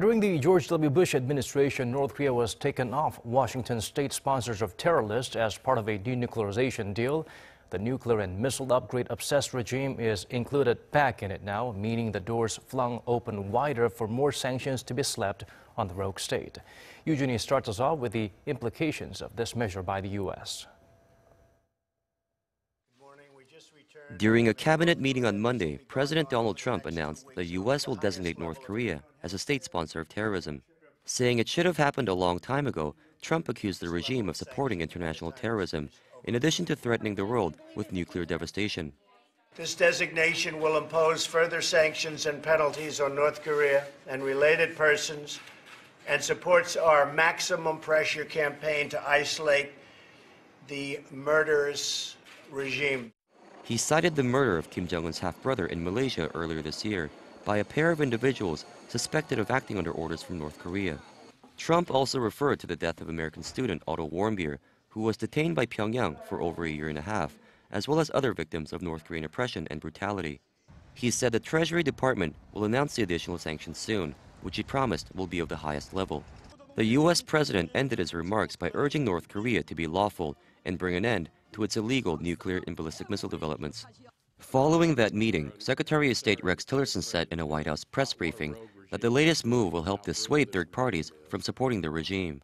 During the George W. Bush administration, North Korea was taken off Washington's state sponsors of terror list as part of a denuclearization deal. The nuclear and missile upgrade obsessed regime is included back in it now, meaning the doors flung open wider for more sanctions to be slapped on the rogue state. Yu Joonhee starts us off with the implications of this measure by the U.S. During a cabinet meeting on Monday, President Donald Trump announced the U.S. will designate North Korea as a state sponsor of terrorism. Saying it should have happened a long time ago, Trump accused the regime of supporting international terrorism, in addition to threatening the world with nuclear devastation. This designation will impose further sanctions and penalties on North Korea and related persons and supports our maximum pressure campaign to isolate the murderous regime. He cited the murder of Kim Jong un's half brother in Malaysia earlier this year by a pair of individuals suspected of acting under orders from North Korea. Trump also referred to the death of American student Otto Warmbier, who was detained by Pyongyang for over a year and a half, as well as other victims of North Korean oppression and brutality. He said the Treasury Department will announce the additional sanctions soon, which he promised will be of the highest level. The U.S. president ended his remarks by urging North Korea to be lawful and bring an end to its illegal nuclear and ballistic missile developments. Following that meeting, Secretary of State Rex Tillerson said in a White House press briefing that the latest move will help dissuade third parties from supporting the regime.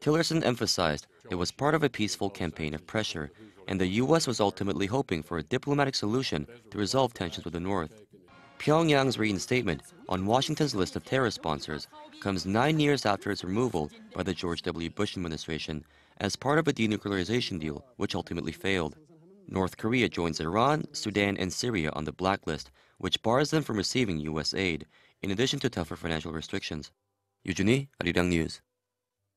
Tillerson emphasized it was part of a peaceful campaign of pressure, and the U.S. was ultimately hoping for a diplomatic solution to resolve tensions with the North. Pyongyang's reinstatement on Washington's list of terror sponsors comes nine years after its removal by the George W. Bush administration as part of a denuclearization deal, which ultimately failed. North Korea joins Iran, Sudan, and Syria on the blacklist, which bars them from receiving U.S. aid, in addition to tougher financial restrictions. Yu Joonhee, Arirang News.